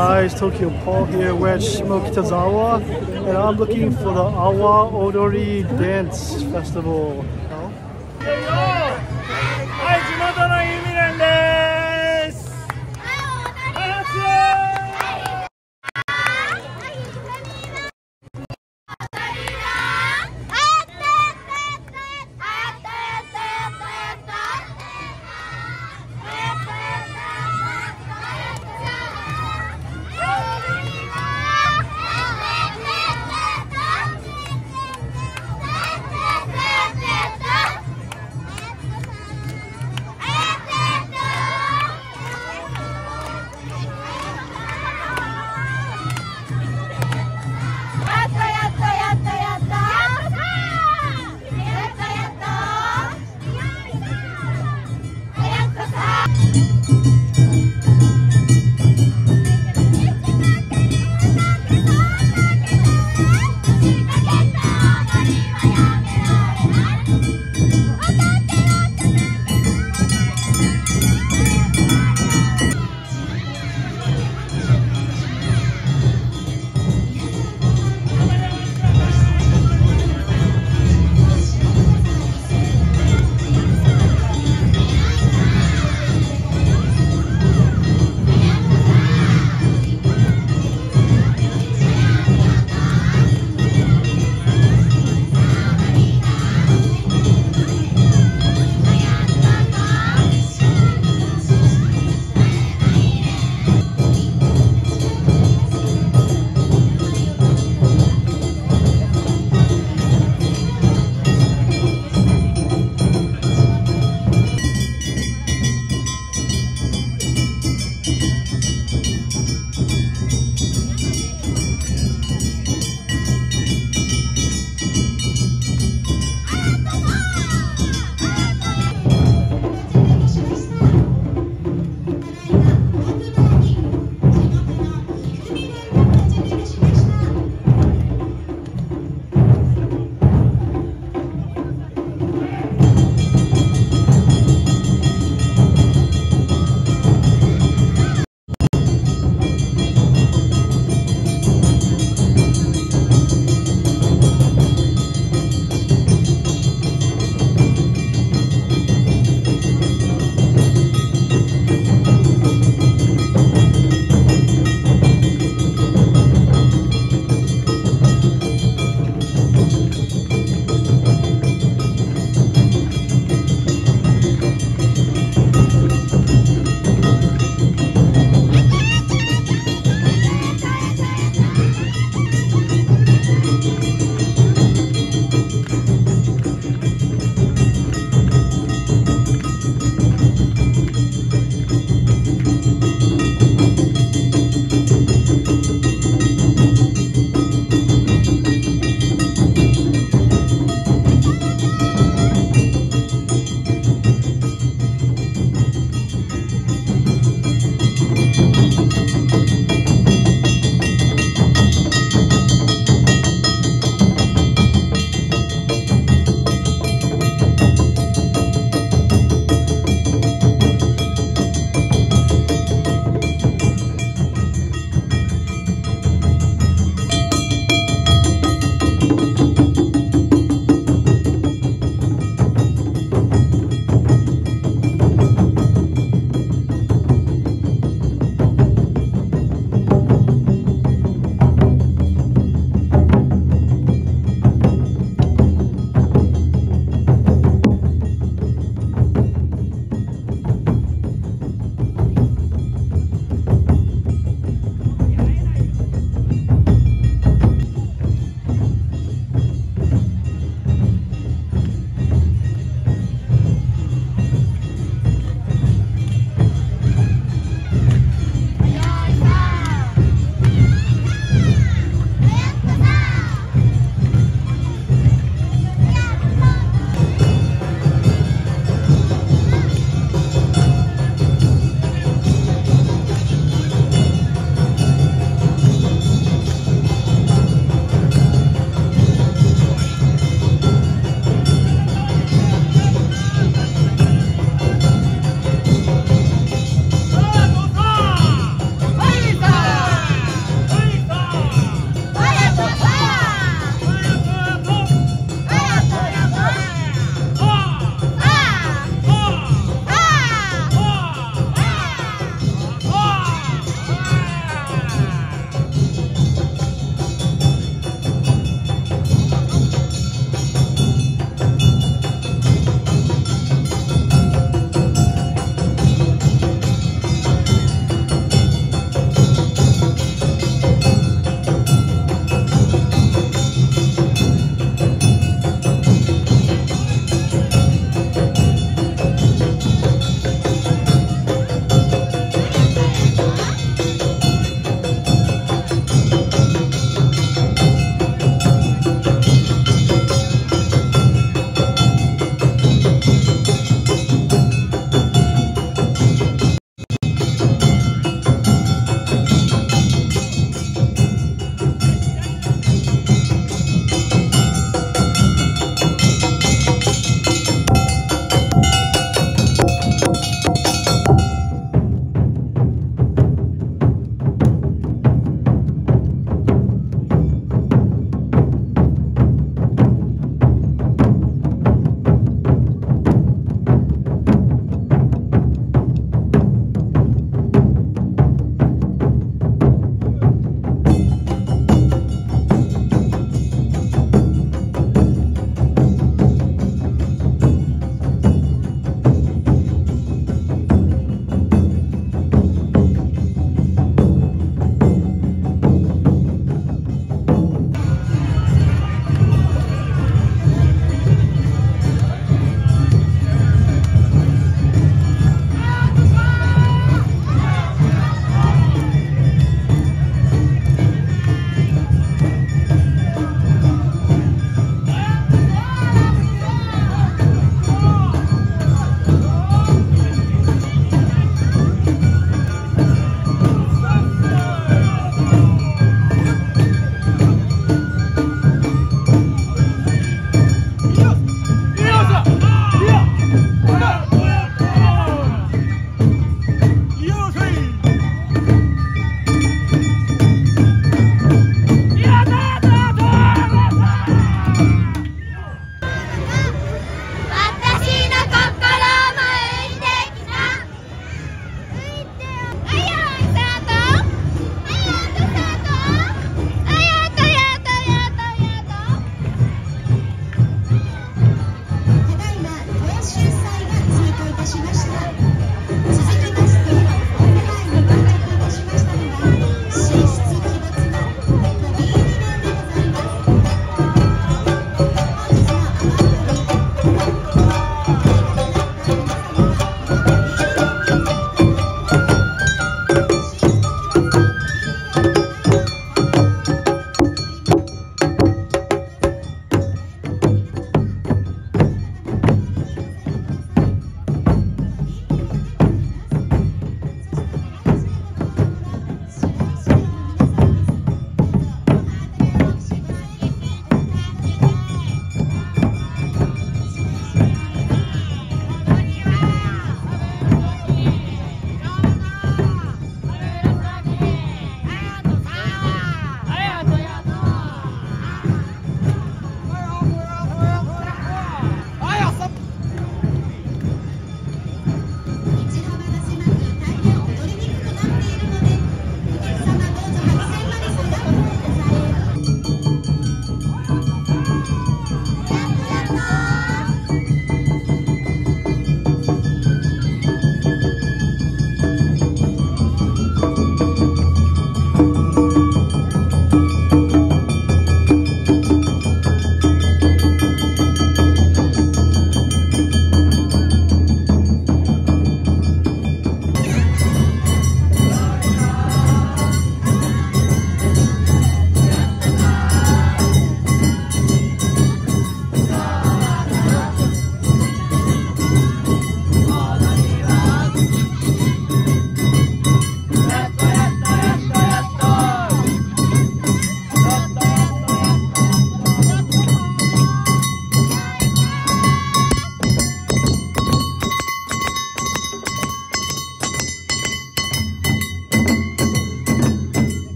guys, Tokyo Paul here. We're at Shimo Kitazawa, and I'm looking for the Awa Odori Dance Festival.